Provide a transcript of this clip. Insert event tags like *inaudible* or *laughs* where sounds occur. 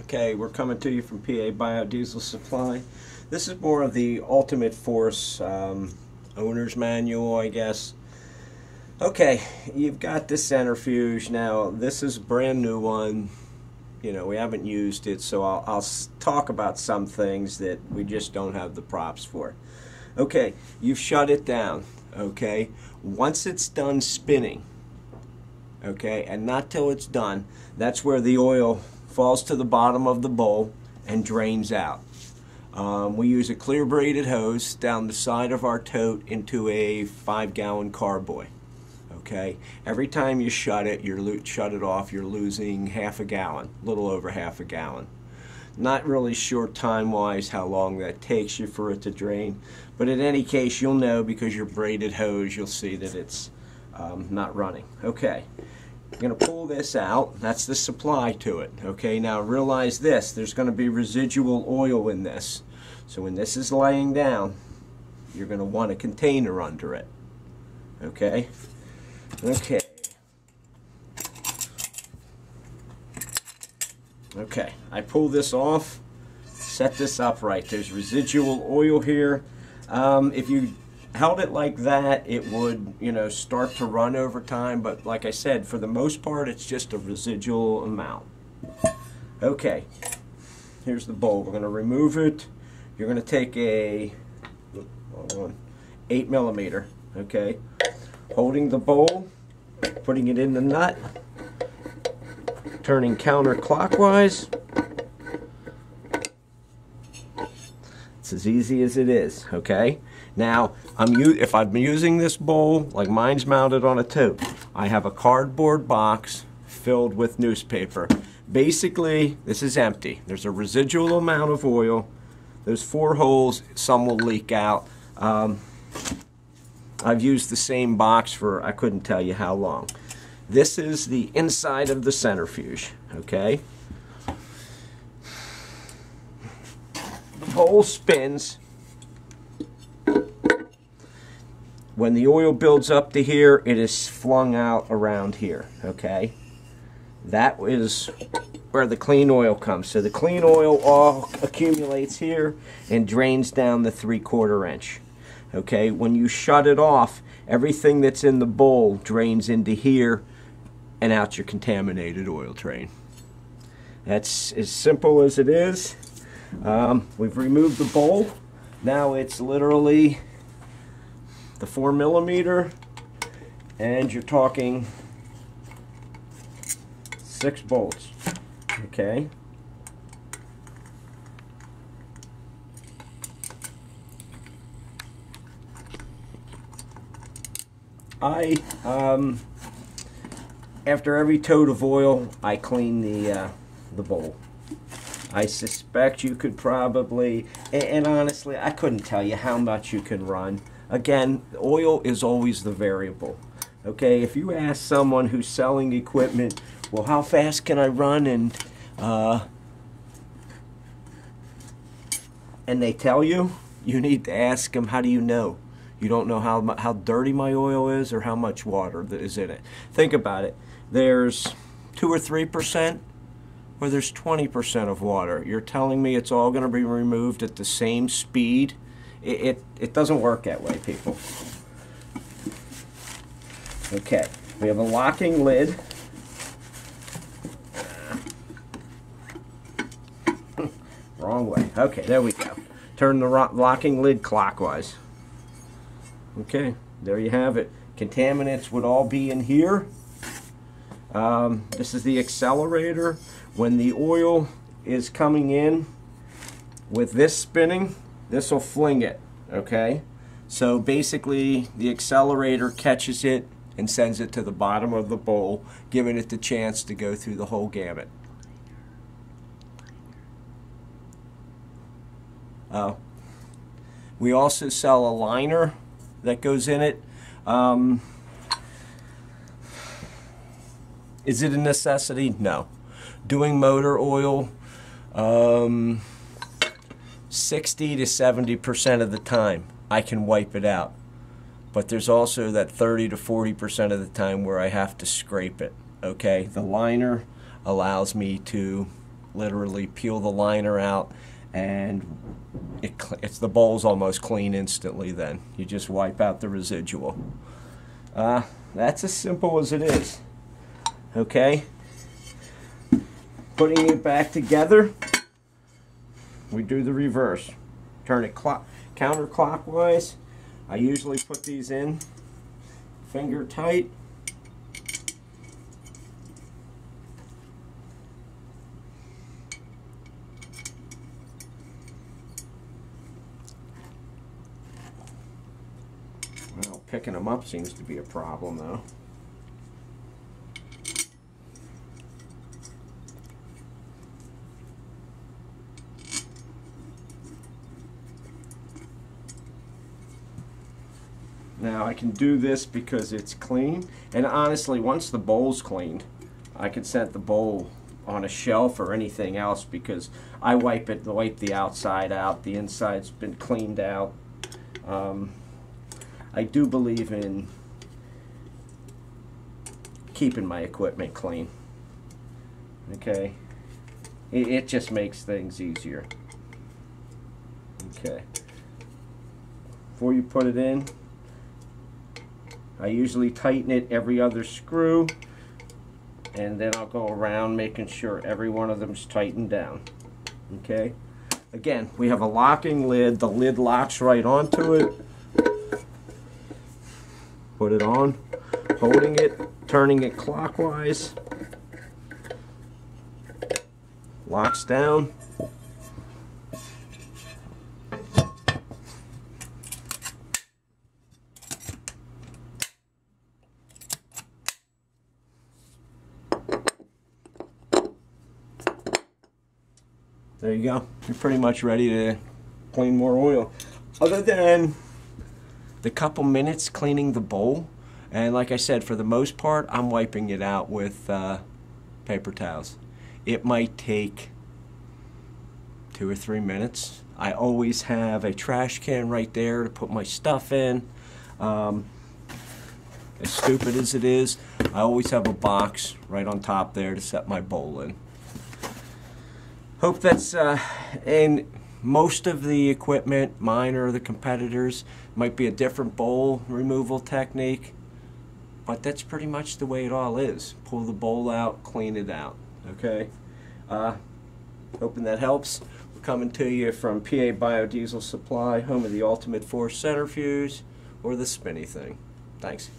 Okay, we're coming to you from PA Biodiesel Supply. This is more of the Ultimate Force um, owner's manual, I guess. Okay, you've got the centrifuge. Now, this is a brand new one. You know, we haven't used it, so I'll, I'll talk about some things that we just don't have the props for. Okay, you've shut it down. Okay, once it's done spinning, okay, and not till it's done, that's where the oil falls to the bottom of the bowl and drains out. Um, we use a clear braided hose down the side of our tote into a five gallon carboy. Okay, every time you shut it, you're shut it off, you're losing half a gallon, a little over half a gallon. Not really sure time wise how long that takes you for it to drain, but in any case, you'll know because your braided hose, you'll see that it's um, not running. Okay, I'm going to pull this out. That's the supply to it. Okay, now realize this. There's going to be residual oil in this. So when this is laying down, you're going to want a container under it. Okay? Okay. Okay, I pull this off, set this upright. There's residual oil here. Um, if you held it like that, it would, you know, start to run over time. But like I said, for the most part, it's just a residual amount. Okay, here's the bowl. We're going to remove it. You're going to take a on, 8 millimeter, okay, holding the bowl, putting it in the nut, turning counterclockwise. It's as easy as it is, okay? Now, I'm if I'm using this bowl, like mine's mounted on a tube, I have a cardboard box filled with newspaper. Basically, this is empty. There's a residual amount of oil. There's four holes, some will leak out. Um, I've used the same box for I couldn't tell you how long. This is the inside of the centrifuge, okay? The bowl spins When the oil builds up to here, it is flung out around here, okay? That is where the clean oil comes. So the clean oil all accumulates here and drains down the three quarter inch. Okay, when you shut it off, everything that's in the bowl drains into here and out your contaminated oil train. That's as simple as it is. Um, we've removed the bowl. Now it's literally the four millimeter and you're talking six bolts okay? I um, after every tote of oil I clean the uh, the bowl. I suspect you could probably and, and honestly I couldn't tell you how much you can run Again, oil is always the variable. Okay, if you ask someone who's selling equipment, well, how fast can I run and uh, and they tell you, you need to ask them, how do you know? You don't know how how dirty my oil is or how much water that is in it. Think about it. There's two or three percent, or there's 20 percent of water. You're telling me it's all going to be removed at the same speed it, it, it doesn't work that way, people. Okay, we have a locking lid. *laughs* Wrong way. Okay, there we go. Turn the locking lid clockwise. Okay, there you have it. Contaminants would all be in here. Um, this is the accelerator. When the oil is coming in with this spinning, this will fling it, okay? So basically, the accelerator catches it and sends it to the bottom of the bowl, giving it the chance to go through the whole gamut. Uh, we also sell a liner that goes in it. Um, is it a necessity? No. Doing motor oil, um, 60 to 70% of the time I can wipe it out. But there's also that 30 to 40% of the time where I have to scrape it. Okay, the liner allows me to literally peel the liner out and it, it's the bowl's almost clean instantly then. You just wipe out the residual. Uh, that's as simple as it is. Okay? Putting it back together, we do the reverse. Turn it clock counterclockwise. I usually put these in finger tight. Well, picking them up seems to be a problem though. Now I can do this because it's clean. And honestly, once the bowl's cleaned, I can set the bowl on a shelf or anything else because I wipe it, wipe the outside out. The inside's been cleaned out. Um, I do believe in keeping my equipment clean. Okay. It, it just makes things easier. Okay. Before you put it in, I usually tighten it every other screw and then I'll go around making sure every one of them is tightened down. Okay. Again, we have a locking lid. The lid locks right onto it. Put it on, holding it, turning it clockwise. Locks down. There you go. You're pretty much ready to clean more oil. Other than the couple minutes cleaning the bowl, and like I said, for the most part, I'm wiping it out with uh, paper towels. It might take two or three minutes. I always have a trash can right there to put my stuff in. Um, as stupid as it is, I always have a box right on top there to set my bowl in hope that's uh, in most of the equipment, mine or the competitors, might be a different bowl removal technique, but that's pretty much the way it all is. Pull the bowl out, clean it out, okay? Uh, hoping that helps. We're coming to you from PA Biodiesel Supply, home of the Ultimate Force Centrifuge, or the spinny thing. Thanks.